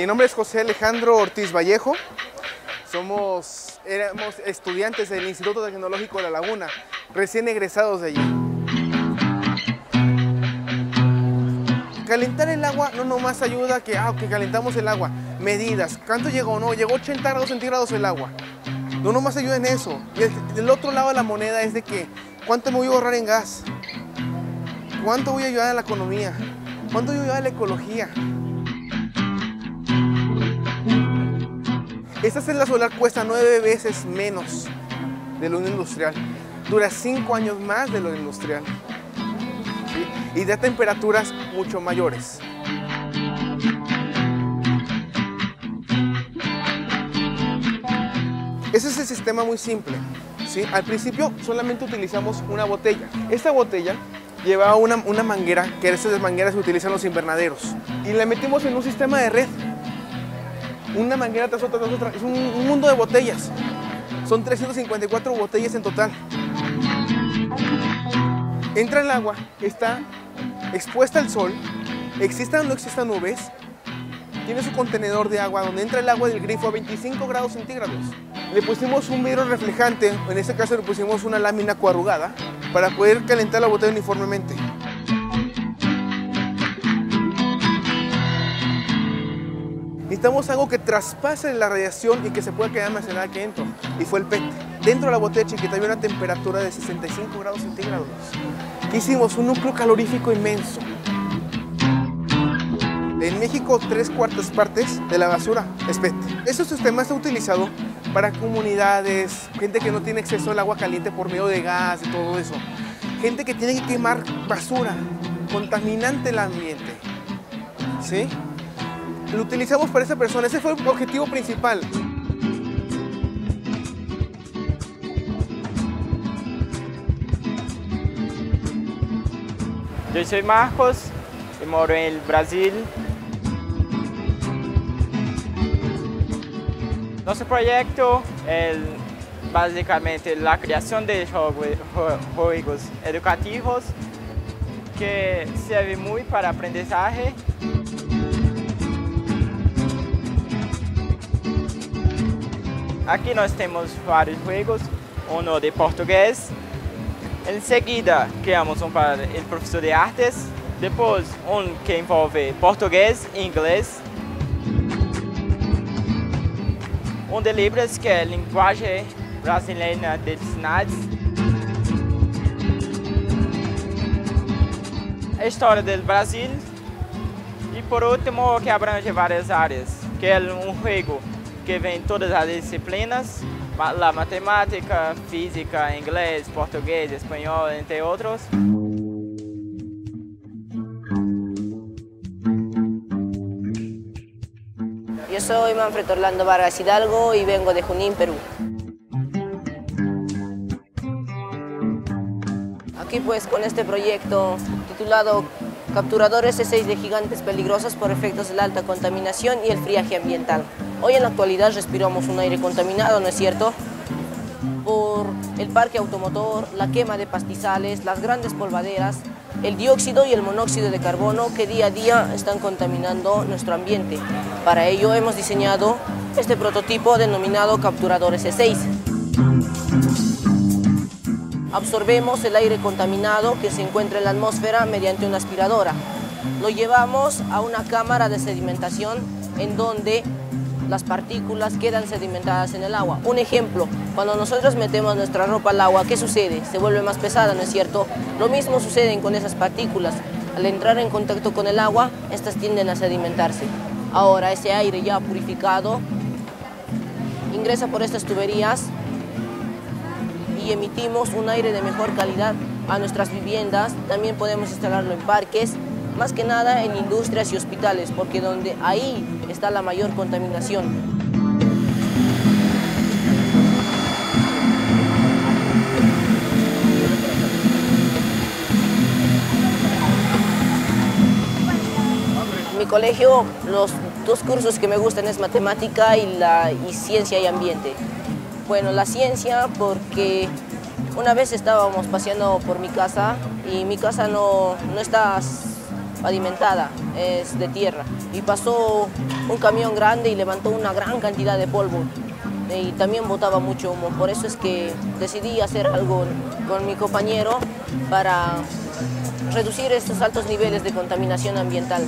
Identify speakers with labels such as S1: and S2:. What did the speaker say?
S1: Mi nombre es José Alejandro Ortiz Vallejo. Somos, éramos estudiantes del Instituto Tecnológico de La Laguna, recién egresados de allí. Calentar el agua no nomás ayuda que, ah, que calentamos el agua. Medidas, ¿cuánto llegó? No, llegó 80 grados centígrados el agua. No nomás ayuda en eso. Y el, del otro lado de la moneda es de que, ¿cuánto me voy a ahorrar en gas? ¿Cuánto voy a ayudar a la economía? ¿Cuánto voy a ayudar a la ecología? Esta celda solar cuesta nueve veces menos de lo industrial. Dura cinco años más de lo industrial. Y da temperaturas mucho mayores. Ese es el sistema muy simple. ¿sí? Al principio solamente utilizamos una botella. Esta botella lleva una, una manguera, que esas mangueras se utilizan los invernaderos. Y la metimos en un sistema de red. Una manguera tras otra, tras otra. Es un, un mundo de botellas. Son 354 botellas en total. Entra el agua, está expuesta al sol, existan o no existan nubes, tiene su contenedor de agua donde entra el agua del grifo a 25 grados centígrados. Le pusimos un vidrio reflejante, en este caso le pusimos una lámina coarrugada para poder calentar la botella uniformemente. Necesitamos algo que traspase la radiación y que se pueda quedar almacenada aquí dentro. Y fue el PET. Dentro de la botella chiquita había una temperatura de 65 grados centígrados. ¿Qué hicimos? Un núcleo calorífico inmenso. En México, tres cuartas partes de la basura es PET. Ese sistema está utilizado para comunidades, gente que no tiene acceso al agua caliente por medio de gas y todo eso. Gente que tiene que quemar basura, contaminante el ambiente. ¿Sí? Lo utilizamos para esa persona. Ese fue el objetivo principal.
S2: Yo soy Marcos y moro en Brasil. Nuestro proyecto es básicamente la creación de juegos educativos que sirve muy para aprendizaje. Aqui nós temos vários jogos, um de português. Em seguida, criamos um para o professor de artes. Depois, um que envolve português e inglês. Um de Libras, que é linguagem brasileira de sinais. A história do Brasil. E por último, que abrange várias áreas, que é um jogo que vem todas as disciplinas, a matemática, física, inglês, português, espanhol, entre outros.
S3: Yo soy Manfred Orlando Vargas Hidalgo y vengo de Junín, Perú. Aquí pues con este proyecto titulado Capturadores S6 de gigantes peligrosos por efectos de la alta contaminación y el friaje ambiental. Hoy en la actualidad respiramos un aire contaminado, ¿no es cierto? Por el parque automotor, la quema de pastizales, las grandes polvaderas, el dióxido y el monóxido de carbono que día a día están contaminando nuestro ambiente. Para ello hemos diseñado este prototipo denominado capturador S6. Absorbemos el aire contaminado que se encuentra en la atmósfera mediante una aspiradora. Lo llevamos a una cámara de sedimentación en donde las partículas quedan sedimentadas en el agua. Un ejemplo, cuando nosotros metemos nuestra ropa al agua, ¿qué sucede? Se vuelve más pesada, ¿no es cierto? Lo mismo sucede con esas partículas. Al entrar en contacto con el agua, estas tienden a sedimentarse. Ahora, ese aire ya purificado ingresa por estas tuberías y emitimos un aire de mejor calidad a nuestras viviendas. También podemos instalarlo en parques, más que nada en industrias y hospitales, porque donde ahí está la mayor contaminación. Mi colegio los dos cursos que me gustan es matemática y, la, y ciencia y ambiente. Bueno, la ciencia porque una vez estábamos paseando por mi casa y mi casa no, no está pavimentada, es de tierra. Y pasó un camión grande y levantó una gran cantidad de polvo y también botaba mucho humo. Por eso es que decidí hacer algo con mi compañero para reducir estos altos niveles de contaminación ambiental.